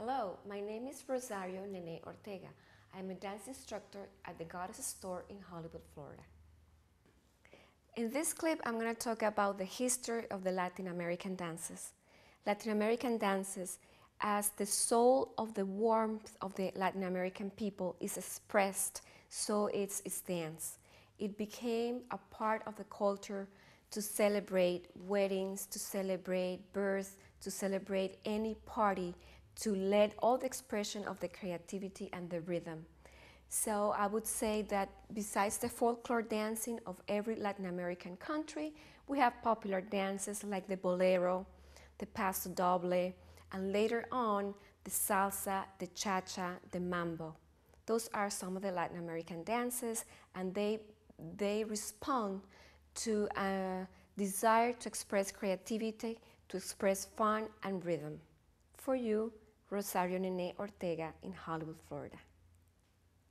Hello, my name is Rosario Nene Ortega. I'm a dance instructor at the Goddess Store in Hollywood, Florida. In this clip, I'm going to talk about the history of the Latin American dances. Latin American dances, as the soul of the warmth of the Latin American people is expressed, so it's its dance. It became a part of the culture to celebrate weddings, to celebrate birth, to celebrate any party, to let all the expression of the creativity and the rhythm. So I would say that besides the folklore dancing of every Latin American country, we have popular dances like the bolero, the paso doble, and later on the salsa, the cha-cha, the mambo. Those are some of the Latin American dances and they, they respond to a desire to express creativity, to express fun and rhythm. For you, Rosario Nene Ortega in Hollywood, Florida.